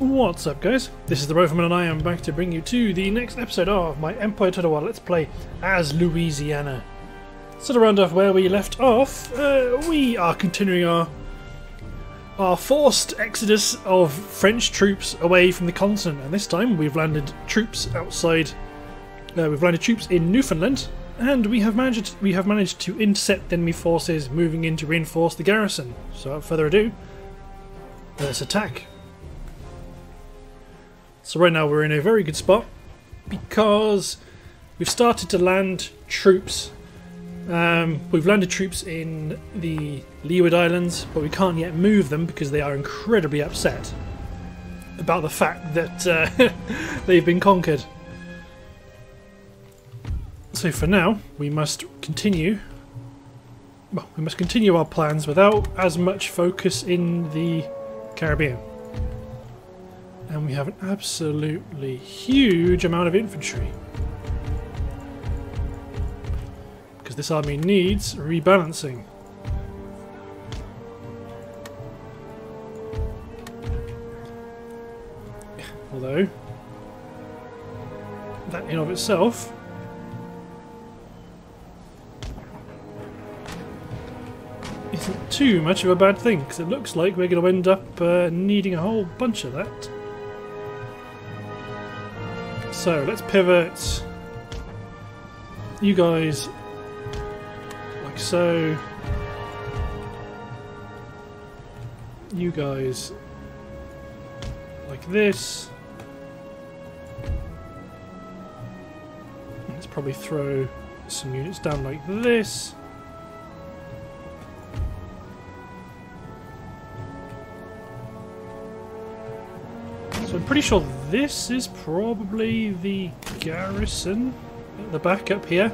What's up guys? This is the Rifleman and I am back to bring you to the next episode of my Empire Total War Let's Play as Louisiana. So to round off where we left off, uh, we are continuing our our forced exodus of French troops away from the continent and this time we've landed troops outside uh, we've landed troops in Newfoundland and we have managed we have managed to intercept enemy forces moving in to reinforce the garrison. So without further ado, let's attack. So right now we're in a very good spot because we've started to land troops. Um, we've landed troops in the Leeward Islands, but we can't yet move them because they are incredibly upset about the fact that uh, they've been conquered. So for now, we must continue. Well, we must continue our plans without as much focus in the Caribbean and we have an absolutely huge amount of infantry. Because this army needs rebalancing. Although, that in of itself isn't too much of a bad thing, because it looks like we're going to end up uh, needing a whole bunch of that. So let's pivot. You guys, like so. You guys, like this. Let's probably throw some units down like this. Pretty sure this is probably the garrison at the back up here.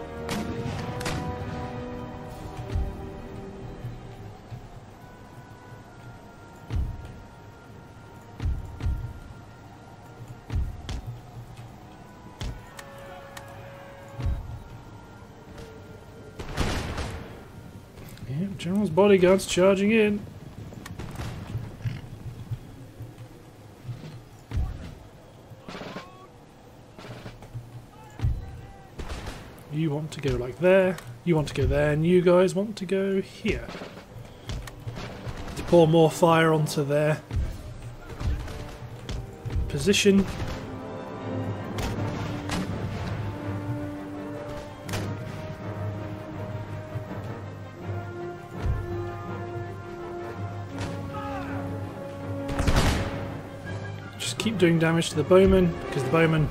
Yeah, General's bodyguards charging in. You want to go like there, you want to go there, and you guys want to go here. To pour more fire onto their position. Just keep doing damage to the bowmen, because the bowmen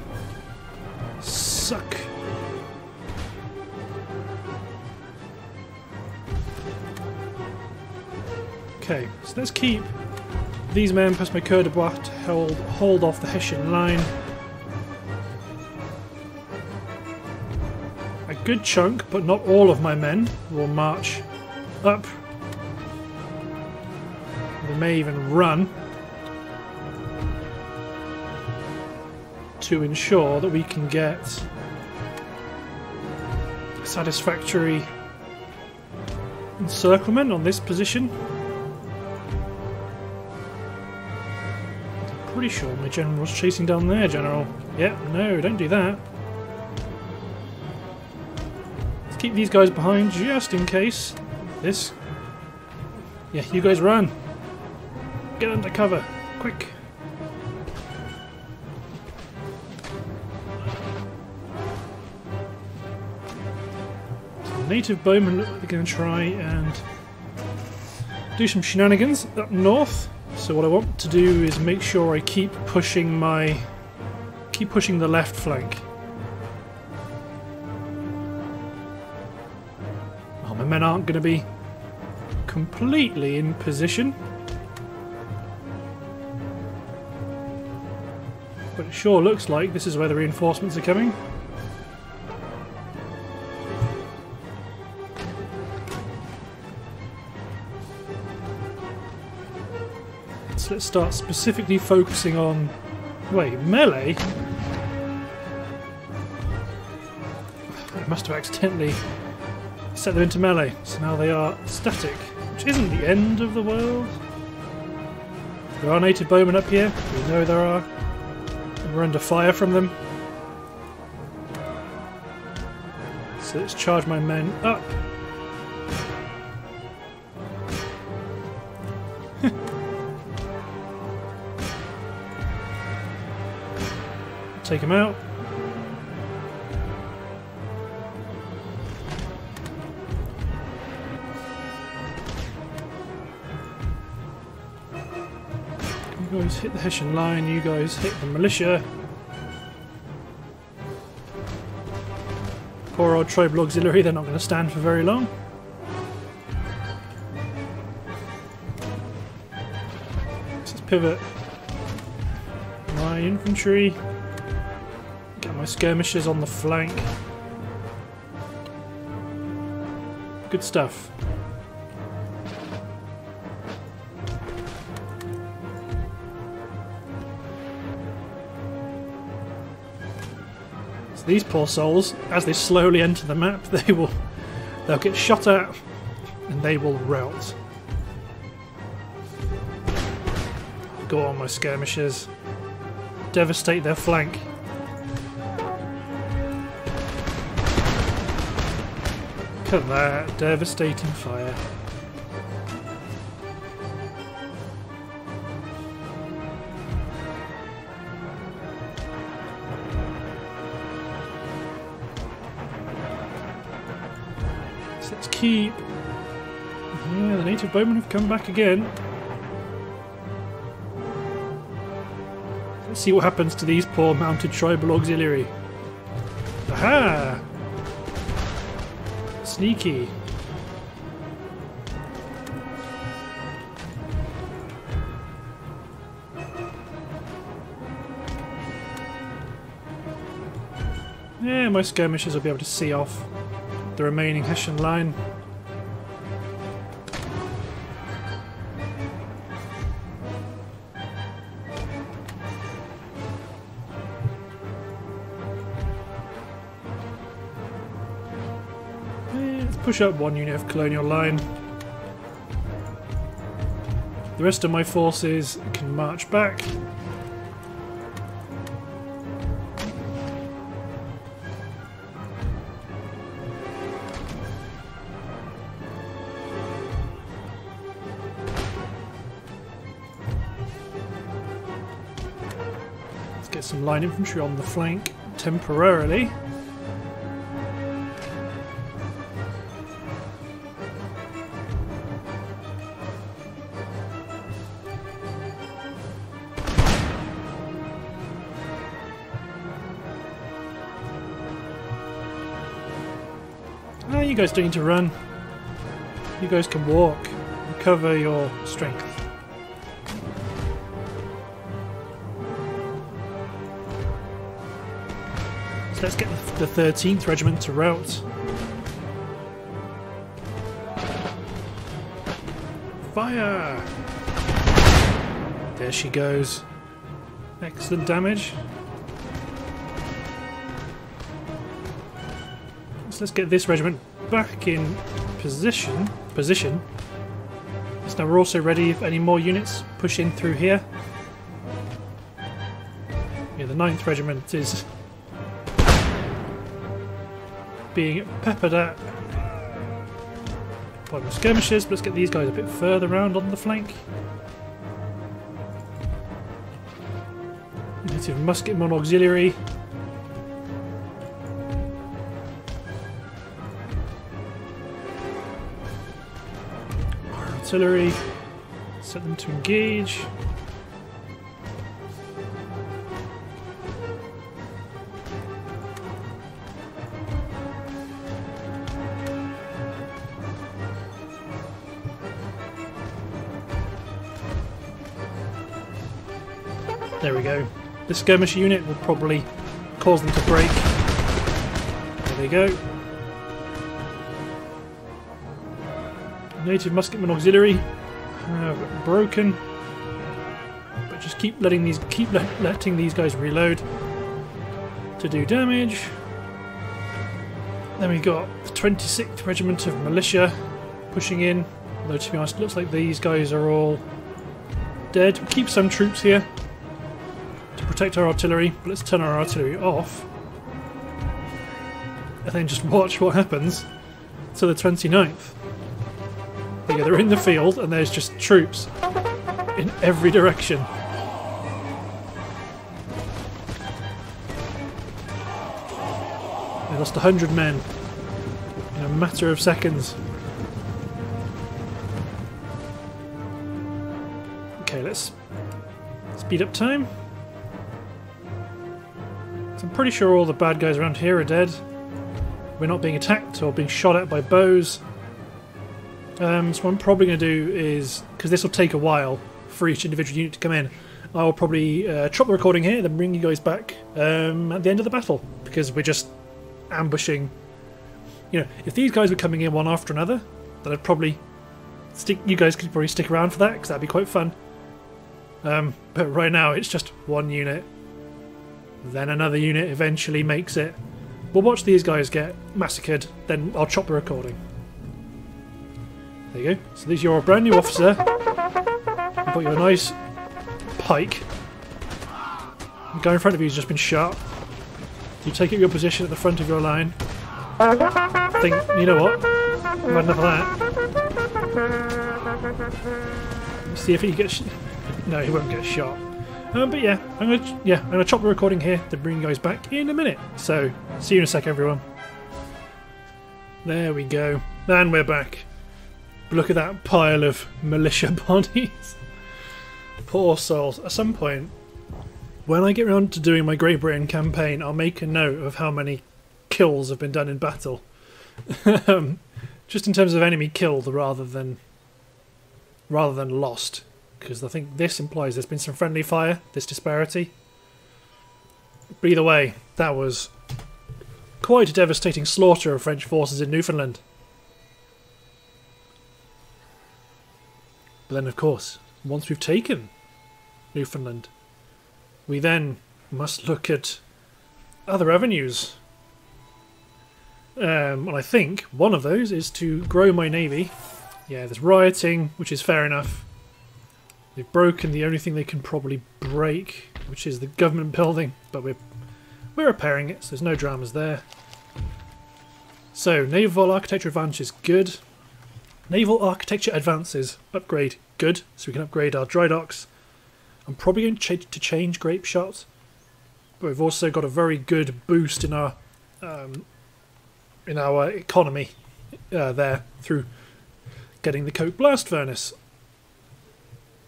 Okay, so let's keep these men plus my Coureur des Bois to hold, hold off the Hessian line. A good chunk, but not all of my men, will march up. They may even run to ensure that we can get a satisfactory encirclement on this position. Pretty sure my general's chasing down there, General. Yep, no, don't do that. Let's keep these guys behind just in case. This. Yeah, you guys run. Get under cover. Quick. native bowmen they're going to try and do some shenanigans up north. So what I want to do is make sure I keep pushing my keep pushing the left flank. Oh, my men aren't going to be completely in position. But it sure looks like this is where the reinforcements are coming. So let's start specifically focusing on... Wait, melee? I must have accidentally set them into melee, so now they are static, which isn't the end of the world. There are native bowmen up here. We know there are. And we're under fire from them. So let's charge my men up. Take him out. You guys hit the Hessian line, you guys hit the militia. Poor old tribal auxiliary, they're not going to stand for very long. Let's pivot. My infantry. My skirmishers on the flank. Good stuff. So these poor souls, as they slowly enter the map, they will they'll get shot at and they will rout. Go on my skirmishers. Devastate their flank. At that, devastating fire. So let's keep... Yeah, the native bowmen have come back again. Let's see what happens to these poor mounted tribal auxiliary. Aha! Sneaky. Yeah, my skirmishers will be able to see off the remaining Hessian line. Push up one unit of colonial line. The rest of my forces can march back. Let's get some line infantry on the flank temporarily. You guys don't need to run. You guys can walk. Recover your strength. So let's get the 13th Regiment to rout. Fire! There she goes. Excellent damage. So let's get this regiment back in position. Position. So now we're also ready if any more units push in through here. Yeah, the 9th Regiment is being peppered at by the skirmishers, let's get these guys a bit further round on the flank. Native musketman auxiliary. Artillery. Set them to engage. There we go. The skirmish unit will probably cause them to break. There they go. Native musketman auxiliary have broken, but just keep letting these keep let, letting these guys reload to do damage. Then we've got the 26th Regiment of Militia pushing in. Although to be honest, it looks like these guys are all dead. We keep some troops here to protect our artillery, but let's turn our artillery off. And then just watch what happens to the 29th. They're in the field and there's just troops in every direction. They lost 100 men in a matter of seconds. Okay, let's speed up time. I'm pretty sure all the bad guys around here are dead. We're not being attacked or being shot at by bows. Um, so what I'm probably going to do is, because this will take a while for each individual unit to come in, I'll probably uh, chop the recording here, then bring you guys back um, at the end of the battle, because we're just ambushing. You know, if these guys were coming in one after another, then I'd probably stick. You guys could probably stick around for that, because that'd be quite fun. Um, but right now, it's just one unit, then another unit eventually makes it. We'll watch these guys get massacred, then I'll chop the recording. There you go. So there's your brand new officer. You've got your nice pike. The guy in front of you has just been shot. You take up your position at the front of your line. Think, you know what? I've had enough of that. Let's see if he gets. No, he won't get shot. Um, but yeah, I'm gonna yeah I'm gonna chop the recording here to bring you guys back in a minute. So see you in a sec, everyone. There we go, and we're back. Look at that pile of militia bodies. Poor souls. At some point, when I get around to doing my Great Britain campaign, I'll make a note of how many kills have been done in battle. um, just in terms of enemy killed rather than rather than lost. Because I think this implies there's been some friendly fire, this disparity. But either way, that was quite a devastating slaughter of French forces in Newfoundland. But then, of course, once we've taken Newfoundland, we then must look at other avenues. Um, and I think one of those is to grow my navy. Yeah, there's rioting, which is fair enough. They've broken the only thing they can probably break, which is the government building, but we're we're repairing it, so there's no dramas there. So, naval architecture advantage is good. Naval architecture advances. Upgrade. Good. So we can upgrade our dry docks. I'm probably going to, ch to change grape shots. But we've also got a very good boost in our um, in our economy uh, there through getting the coke blast furnace.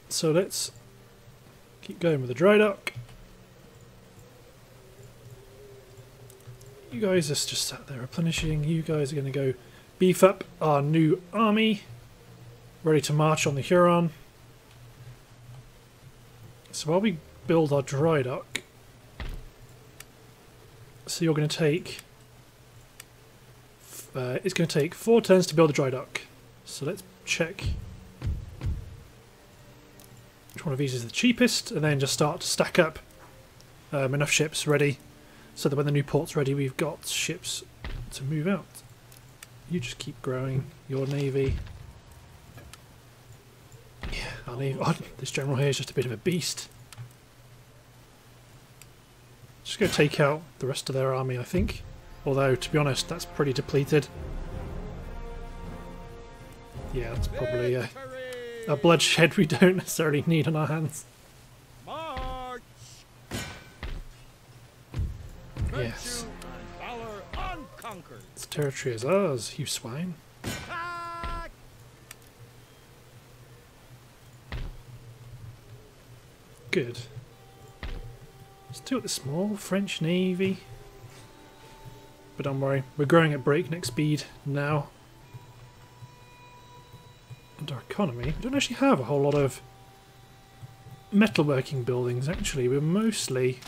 So let's keep going with the dry dock. You guys are just sat there replenishing. You guys are going to go beef up our new army, ready to march on the Huron. So while we build our dry dock, so you're going to take, uh, it's going to take four turns to build a dry dock. So let's check which one of these is the cheapest, and then just start to stack up um, enough ships ready, so that when the new port's ready, we've got ships to move out. You just keep growing your navy. Yeah, our navy. Oh, this general here is just a bit of a beast. Just going to take out the rest of their army, I think. Although, to be honest, that's pretty depleted. Yeah, that's probably a, a bloodshed we don't necessarily need on our hands. March! Yes. This territory is ours, you swine. Good. Still the small French Navy. But don't worry, we're growing at breakneck speed now. And our economy, we don't actually have a whole lot of metalworking buildings actually, we're mostly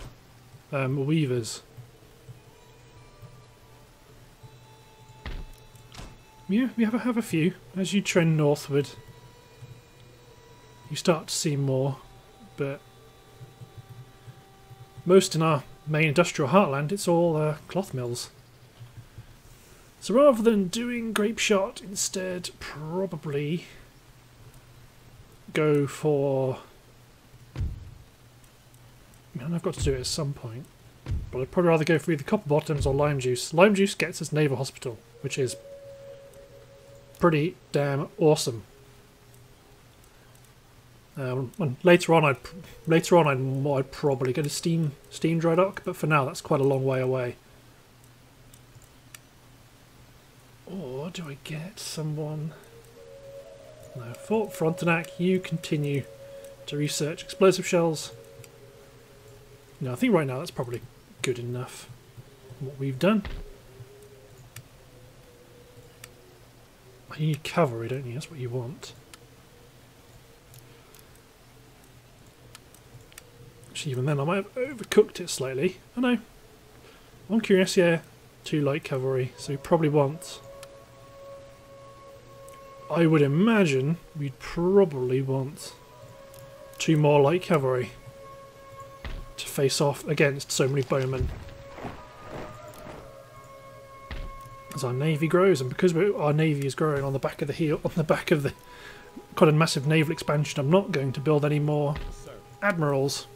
um, weavers. Yeah, we have a, have a few. As you trend northward, you start to see more, but most in our main industrial heartland, it's all uh, cloth mills. So rather than doing grape shot, instead probably go for And I've got to do it at some point. But I'd probably rather go for either copper bottoms or lime juice. Lime juice gets us naval hospital, which is pretty damn awesome. Um, and later on, I'd later on I'd, I'd probably get a steam steam dry dock, but for now that's quite a long way away. Or do I get someone? No, Fort Frontenac, you continue to research explosive shells. No, I think right now that's probably good enough. What we've done. You need cavalry, don't you? That's what you want. Actually, even then I might have overcooked it slightly. I know. One cuirassier, two light cavalry, so you probably want... I would imagine we'd probably want two more light cavalry to face off against so many bowmen. As our navy grows, and because our navy is growing on the back of the heel, on the back of the quite a massive naval expansion, I'm not going to build any more admirals.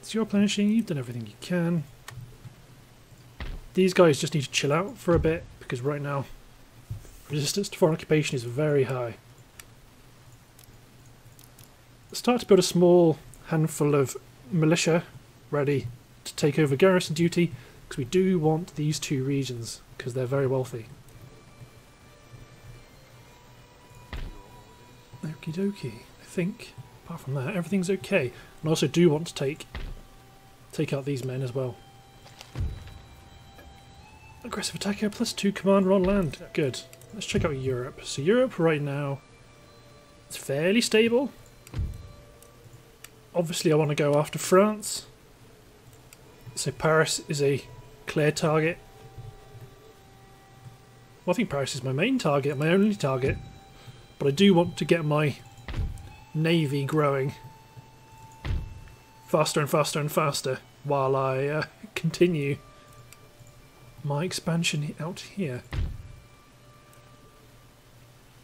It's your planishing, you've done everything you can. These guys just need to chill out for a bit, because right now resistance to foreign occupation is very high. Start to build a small handful of militia ready to take over garrison duty, because we do want these two regions, because they're very wealthy. Okie dokie. I think, apart from that, everything's okay. And I also do want to take take out these men as well. Aggressive attacker plus two commander on land. Good. Let's check out Europe. So Europe right now, it's fairly stable. Obviously I want to go after France. So Paris is a clear target. Well, I think Paris is my main target, my only target. But I do want to get my navy growing faster and faster and faster while I uh, continue my expansion out here.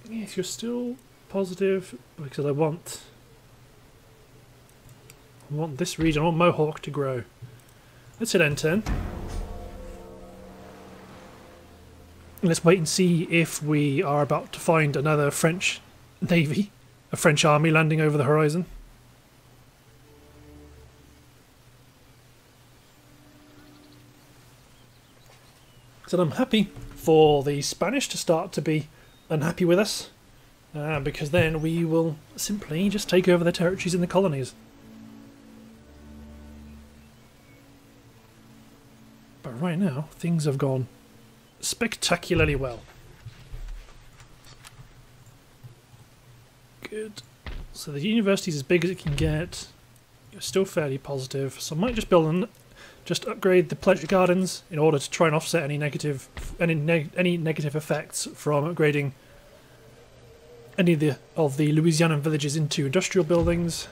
Yes, you're still positive because I want I want this region, I want Mohawk to grow. Let's hit N10. Let's wait and see if we are about to find another French navy, a French army landing over the horizon. So I'm happy for the Spanish to start to be unhappy with us, uh, because then we will simply just take over the territories in the colonies. But right now, things have gone spectacularly well. Good. So the university's as big as it can get. You're still fairly positive, so I might just build an just upgrade the pleasure gardens in order to try and offset any negative any neg any negative effects from upgrading any of the of the Louisianan villages into industrial buildings.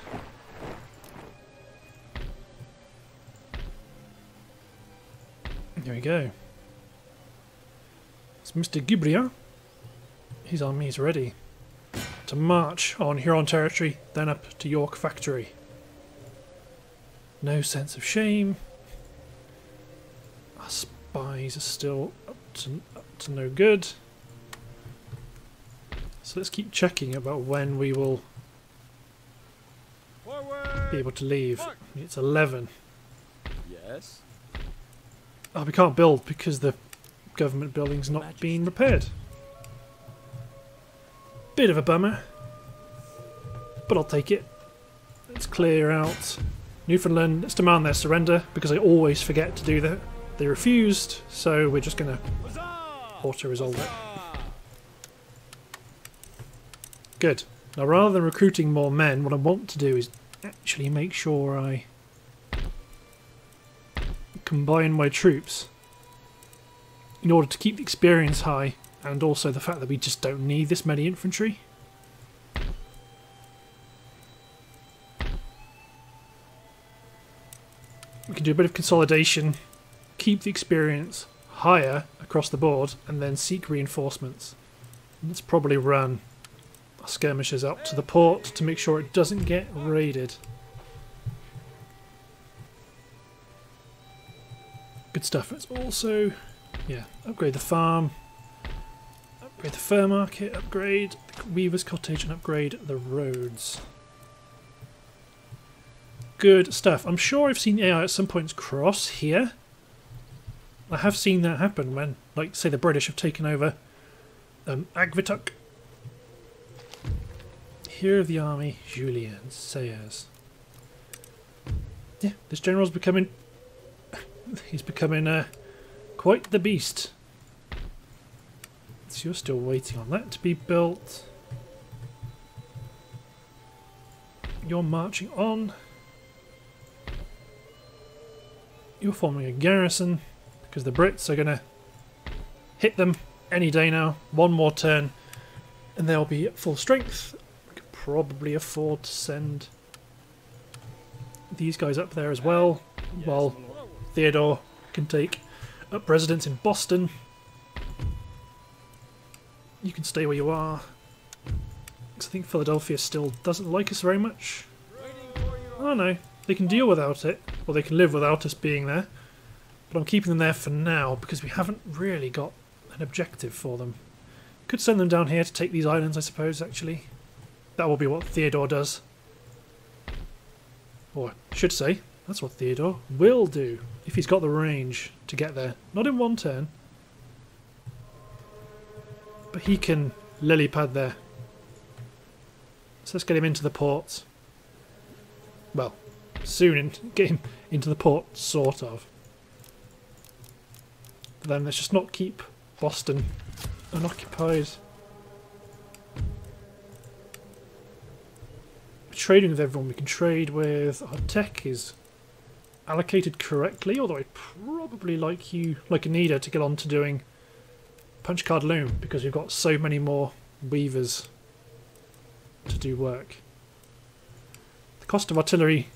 There we go. It's Mr. Guibriant. His army is ready to march on Huron territory, then up to York Factory. No sense of shame. Our spies are still up to, up to no good. So let's keep checking about when we will Forward. be able to leave. March. It's 11. Yes. Oh, we can't build because the government building's not being repaired. Bit of a bummer. But I'll take it. Let's clear out Newfoundland. Let's demand their surrender because I always forget to do that. They refused, so we're just going to auto-resolve it. Good. Now, rather than recruiting more men, what I want to do is actually make sure I combine my troops in order to keep the experience high and also the fact that we just don't need this many infantry. We can do a bit of consolidation, keep the experience higher across the board and then seek reinforcements. Let's probably run our skirmishers up to the port to make sure it doesn't get raided. Good stuff. It's also yeah, upgrade the farm, upgrade the fur market, upgrade the weaver's cottage, and upgrade the roads. Good stuff. I'm sure I've seen AI at some points cross here. I have seen that happen when, like, say the British have taken over um, Agvituk. Here of the army, Julien Sayers. Yeah, this general's becoming... he's becoming uh, quite the beast. So you're still waiting on that to be built. You're marching on. You're forming a garrison because the Brits are going to hit them any day now. One more turn and they'll be at full strength. We could probably afford to send these guys up there as well while Theodore can take up residence in Boston. You can stay where you are. Because I think Philadelphia still doesn't like us very much. Oh no, they can deal without it, or they can live without us being there. But I'm keeping them there for now because we haven't really got an objective for them. Could send them down here to take these islands, I suppose, actually. That will be what Theodore does. Or I should say, that's what Theodore will do if he's got the range to get there. Not in one turn. But he can lily pad there. So let's get him into the port. Well, soon in, get him into the port, sort of. But then let's just not keep Boston unoccupied. Trading with everyone we can trade with. Our tech is allocated correctly, although I'd probably like you, like Anita, to get on to doing punch card loom because we've got so many more weavers to do work. The cost of artillery,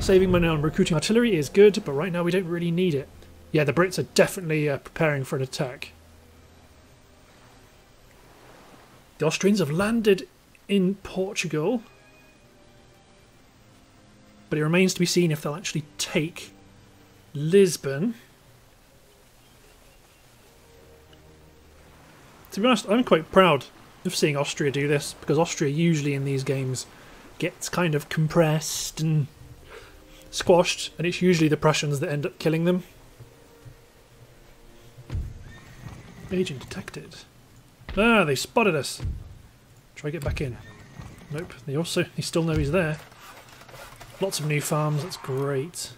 saving money on recruiting artillery is good, but right now we don't really need it. Yeah, the Brits are definitely uh, preparing for an attack. The Austrians have landed in Portugal, but it remains to be seen if they'll actually take Lisbon. To be honest, I'm quite proud of seeing Austria do this because Austria usually in these games gets kind of compressed and squashed, and it's usually the Prussians that end up killing them. Agent detected. Ah, they spotted us. Try to get back in. Nope. They also they still know he's there. Lots of new farms. That's great.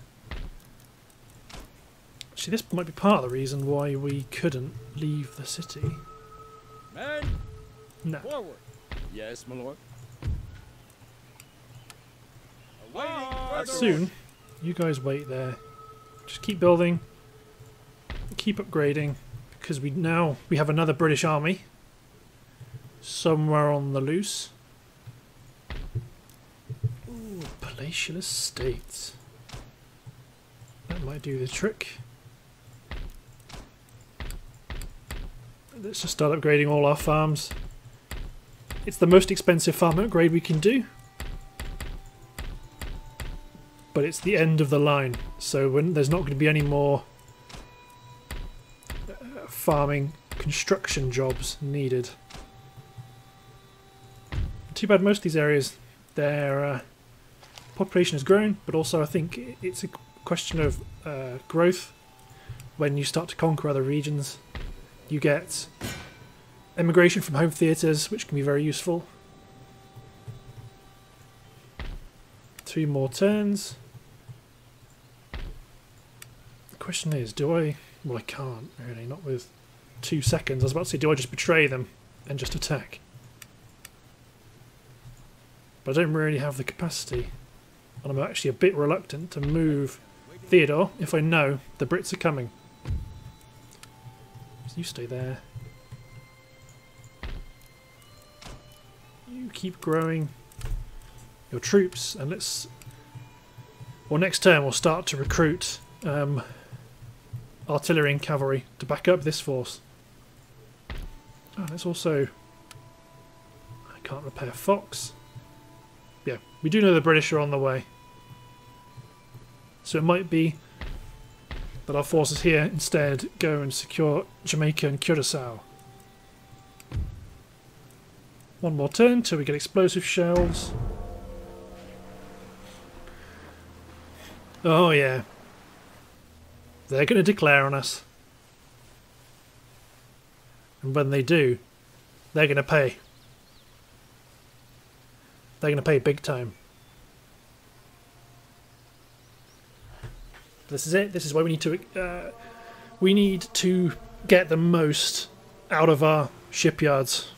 Actually, this might be part of the reason why we couldn't leave the city. Men, No. forward. Yes, my lord. Ah, Soon, you guys wait there. Just keep building. Keep upgrading. Because we now we have another British army. Somewhere on the loose. Estates. That might do the trick. Let's just start upgrading all our farms. It's the most expensive farm upgrade we can do but it's the end of the line, so when there's not going to be any more uh, farming construction jobs needed. Too bad most of these areas, their uh, population has grown, but also I think it's a question of uh, growth. When you start to conquer other regions, you get immigration from home theatres, which can be very useful. Two more turns. The question is, do I... Well, I can't, really, not with two seconds. I was about to say, do I just betray them and just attack? But I don't really have the capacity. And I'm actually a bit reluctant to move Theodore if I know the Brits are coming. So you stay there. You keep growing your troops and let's well next turn we'll start to recruit um, artillery and cavalry to back up this force oh, let's also I can't repair Fox we do know the British are on the way so it might be that our forces here instead go and secure Jamaica and Curacao. One more turn till we get explosive shells. Oh yeah. They're going to declare on us. And when they do, they're going to pay. They're going to pay big time. This is it. This is why we need to. Uh, we need to get the most out of our shipyards.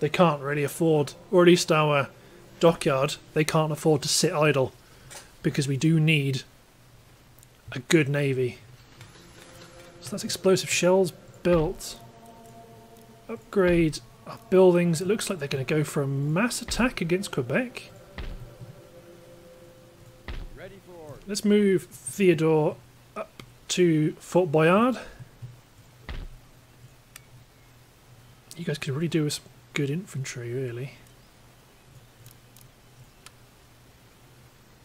They can't really afford, or at least our dockyard, they can't afford to sit idle, because we do need a good navy. So that's explosive shells built. Upgrade our buildings. It looks like they're going to go for a mass attack against Quebec. Let's move Theodore up to Fort Boyard. You guys could really do with some good infantry, really.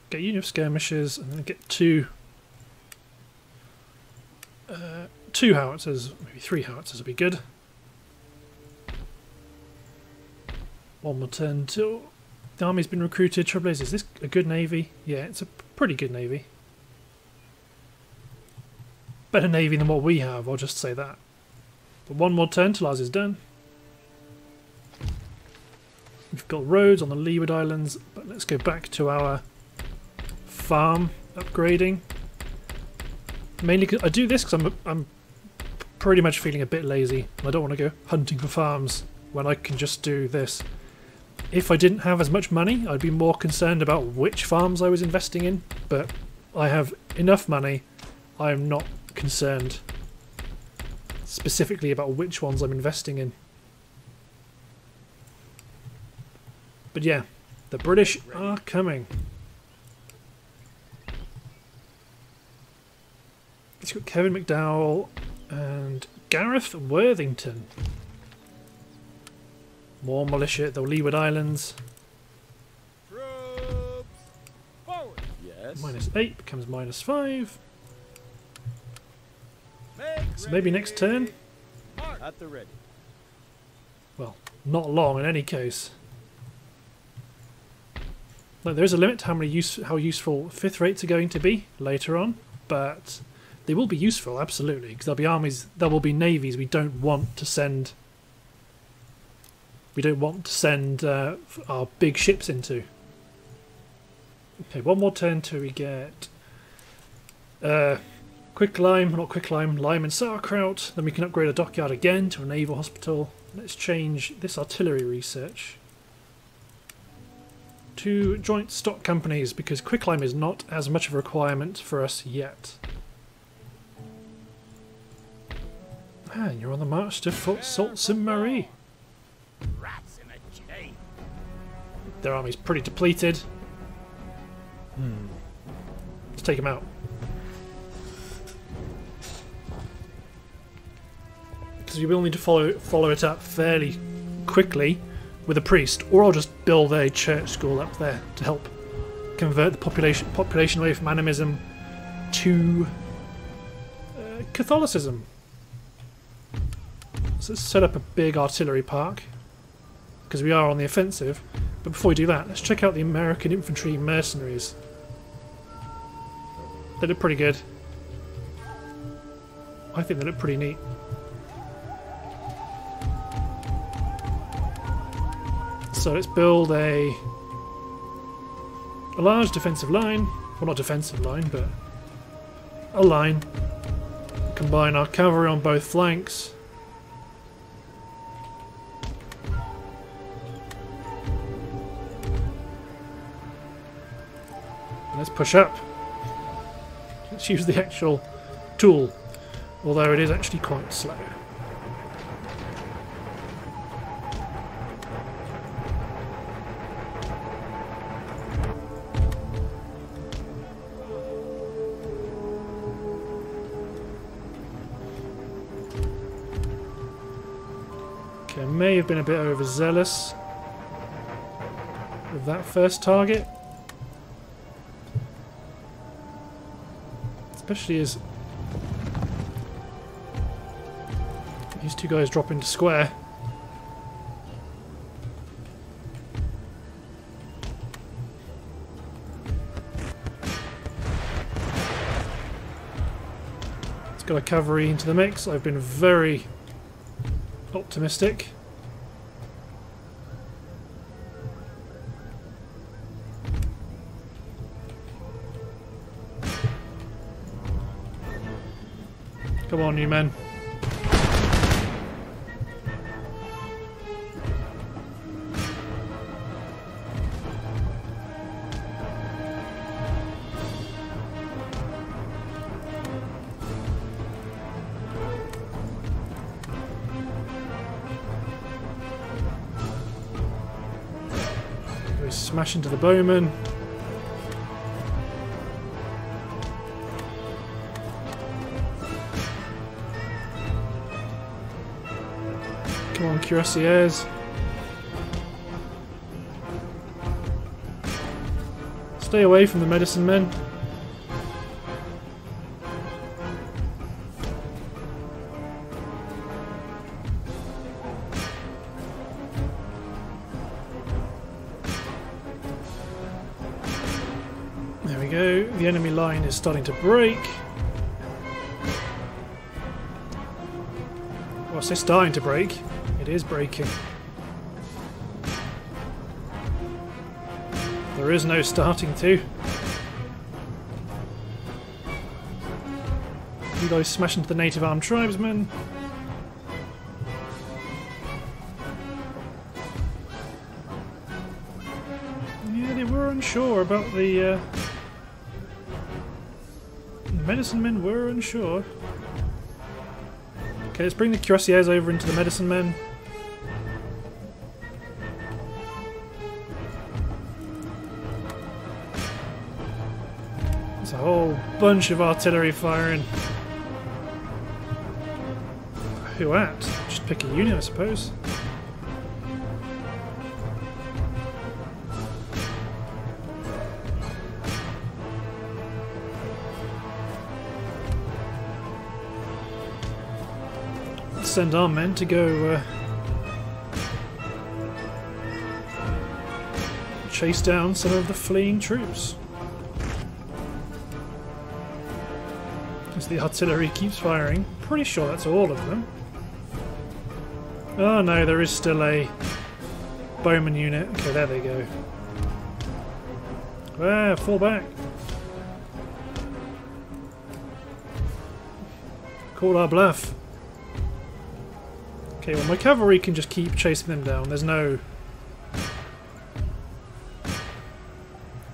Get unit of skirmishers and then get two uh, two howitzers, maybe three howitzers would be good. One more turn till the army's been recruited. Trouble is, is this a good navy? Yeah, it's a pretty good navy. Better navy than what we have, I'll just say that. But one more turn till ours is done. We've got roads on the Leeward Islands, but let's go back to our farm upgrading. Mainly, 'cause- I do this because I'm I'm pretty much feeling a bit lazy, I don't want to go hunting for farms when I can just do this. If I didn't have as much money, I'd be more concerned about which farms I was investing in. But I have enough money. I am not concerned specifically about which ones I'm investing in. But yeah, the British are coming. It's got Kevin McDowell and Gareth Worthington. More militia at the Leeward Islands. Troops. Forward. Yes. Minus 8 becomes minus 5. Make So maybe next turn? At the ready. Well, not long in any case. Like, there is a limit to how many use how useful fifth rates are going to be later on, but they will be useful absolutely because there'll be armies, there will be navies we don't want to send. We don't want to send uh, our big ships into. Okay, one more turn till we get uh, quick lime, not quick lime, lime and sauerkraut. Then we can upgrade a dockyard again to a naval hospital. Let's change this artillery research to joint stock companies because quicklime is not as much of a requirement for us yet. Man, you're on the march to Fort Sault Ste. Marie. Rats in a chain. Their army's pretty depleted. Hmm. Let's take them out. Because we will need to follow follow it up fairly quickly with a priest, or I'll just build a church school up there to help convert the population population away from animism to uh, Catholicism. So let's set up a big artillery park because we are on the offensive. But before we do that, let's check out the American infantry mercenaries. They look pretty good. I think they look pretty neat. So let's build a a large defensive line. Well, not defensive line, but a line. Combine our cavalry on both flanks. Let's push up. Let's use the actual tool, although it is actually quite slow. Okay, I may have been a bit overzealous with that first target. Especially as these two guys drop into square. It's got a cavalry into the mix. I've been very optimistic. Come on, you men. Smash into the bowman. Stay away from the medicine men. There we go. The enemy line is starting to break. Whilst it's starting to break, it is breaking. There is no starting to. You guys smash into the native armed tribesmen. Yeah, they were unsure about the. Uh, medicine men were unsure. Okay, let's bring the cuirassiers over into the medicine men. Bunch of artillery firing. Who at? Just pick a unit, I suppose. send our men to go uh, chase down some of the fleeing troops. As the artillery keeps firing. Pretty sure that's all of them. Oh no, there is still a bowman unit. Okay, there they go. Ah, fall back. Call our bluff. Okay, well my cavalry can just keep chasing them down. There's no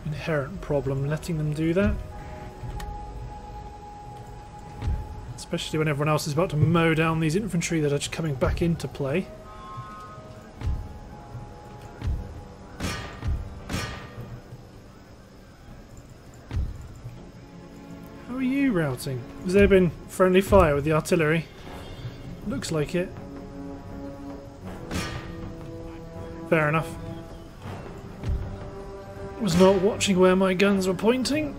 inherent problem letting them do that. Especially when everyone else is about to mow down these infantry that are just coming back into play. How are you routing? Has there been friendly fire with the artillery? Looks like it. Fair enough. Was not watching where my guns were pointing.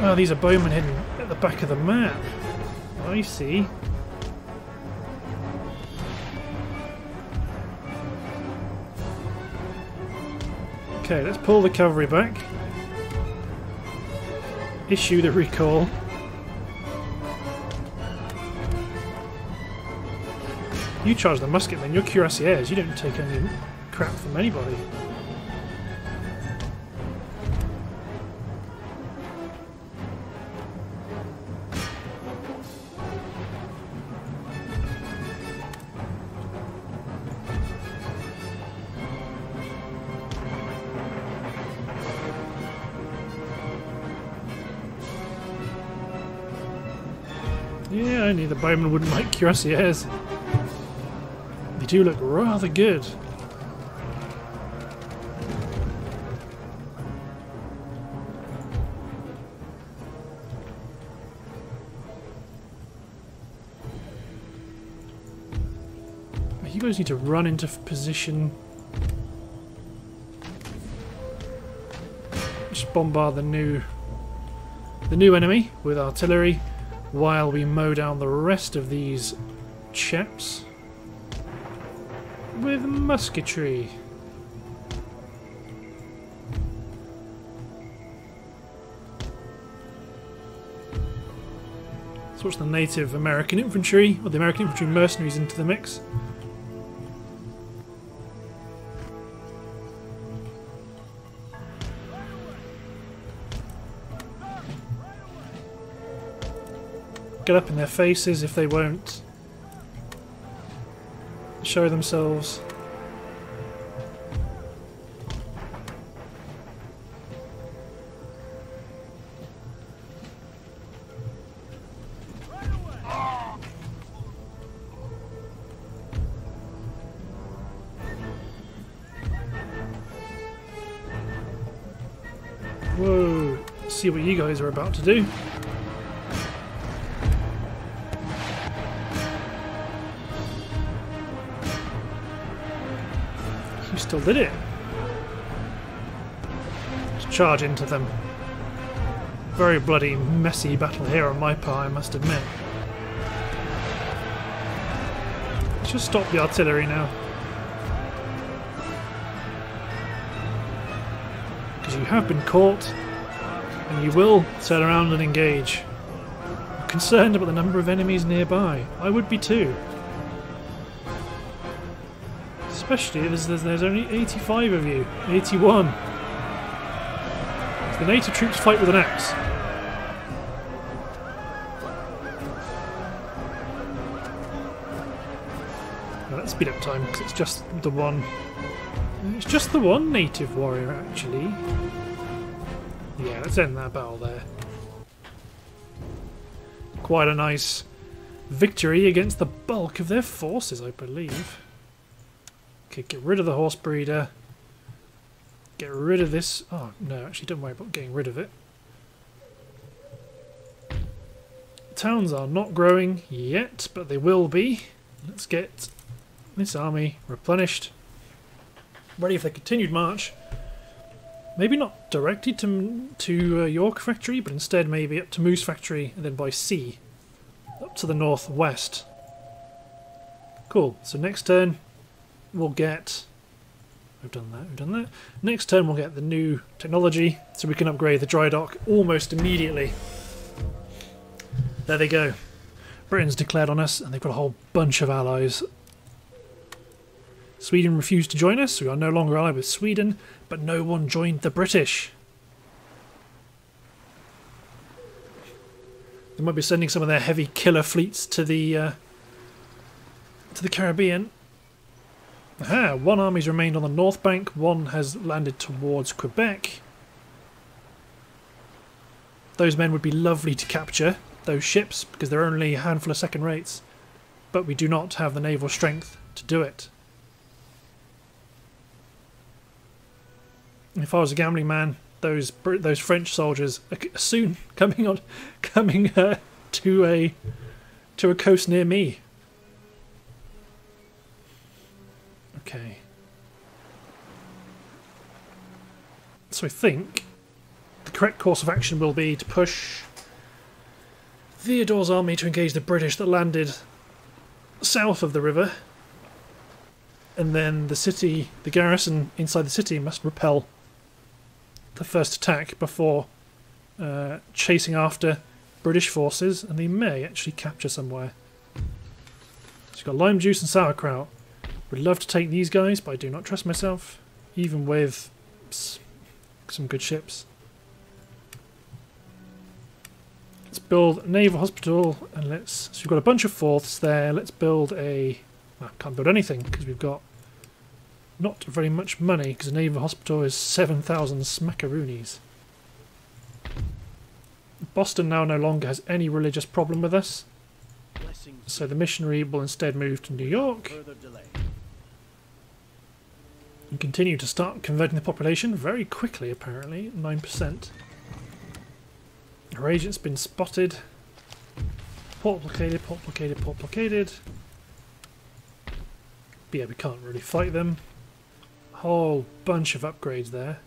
Oh, these are bowmen hidden at the back of the map. I see. Okay, let's pull the cavalry back. Issue the recall. You charge the musketmen, you're cuirassiers, you don't take any crap from anybody. Bowmen wouldn't like cuirassiers. They do look rather good. You guys need to run into position. Just bombard the new the new enemy with artillery while we mow down the rest of these chaps with musketry. Switch the native American infantry, or the American infantry mercenaries into the mix. Get up in their faces if they won't show themselves. Whoa, see what you guys are about to do. Still did it. Let's charge into them. Very bloody messy battle here on my part, I must admit. Let's just stop the artillery now. Because you have been caught, and you will turn around and engage. I'm concerned about the number of enemies nearby. I would be too. Especially there's, there's, there's only 85 of you. 81. So the native troops fight with an axe. Let's speed up time because it's just the one. It's just the one native warrior actually. Yeah, let's end that battle there. Quite a nice victory against the bulk of their forces, I believe. Get rid of the horse breeder. Get rid of this. Oh, no, actually, don't worry about getting rid of it. Towns are not growing yet, but they will be. Let's get this army replenished. Ready for the continued march. Maybe not directly to, to uh, York Factory, but instead maybe up to Moose Factory and then by sea. Up to the northwest. Cool. So next turn, we'll get... We've done that, we've done that. Next turn we'll get the new technology, so we can upgrade the dry dock almost immediately. There they go. Britain's declared on us, and they've got a whole bunch of allies. Sweden refused to join us, so we are no longer allied with Sweden, but no one joined the British. They might be sending some of their heavy killer fleets to the uh, to the Caribbean. Aha, one army's remained on the north bank, one has landed towards Quebec. Those men would be lovely to capture, those ships, because they're only a handful of second rates. But we do not have the naval strength to do it. If I was a gambling man, those those French soldiers are soon coming on, coming uh, to a to a coast near me. Okay. So I think the correct course of action will be to push Theodore's army to engage the British that landed south of the river, and then the city, the garrison inside the city, must repel the first attack before uh, chasing after British forces, and they may actually capture somewhere. So you've got lime juice and sauerkraut. Would love to take these guys, but I do not trust myself, even with some good ships. Let's build a naval hospital, and let's. So we've got a bunch of fourths there. Let's build a. Well, can't build anything because we've got not very much money because a naval hospital is 7,000 smackaroonies. Boston now no longer has any religious problem with us. So the missionary will instead move to New York. And continue to start converting the population very quickly, apparently. 9%. Our agent's been spotted. Port blockaded, port blockaded, port blockaded. But yeah, we can't really fight them whole bunch of upgrades there.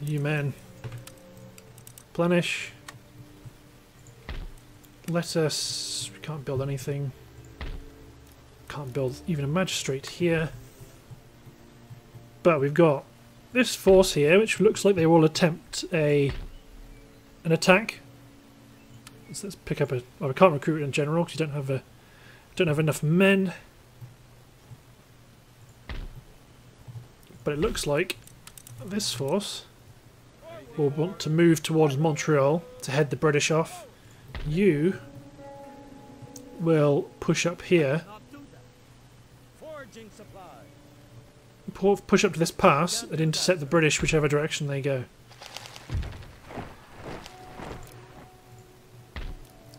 You men. Plenish. Let us... We can't build anything. Can't build even a magistrate here. But we've got this force here, which looks like they will attempt a an attack. So let's pick up a. We can't recruit in general because you don't have a don't have enough men. But it looks like this force will want to move towards Montreal to head the British off. You will push up here, Not do that. Foraging supply. pu- push up to this pass and intercept the British whichever direction they go.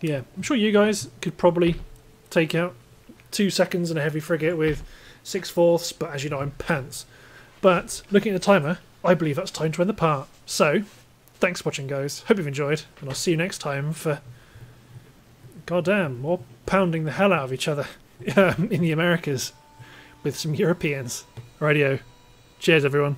Yeah, I'm sure you guys could probably take out two seconds and a heavy frigate with six fourths, but as you know, I'm pants. But looking at the timer, I believe that's time to end the part. So, thanks for watching, guys. Hope you've enjoyed, and I'll see you next time for. Goddamn, more pounding the hell out of each other um, in the Americas with some Europeans. Radio. Cheers, everyone.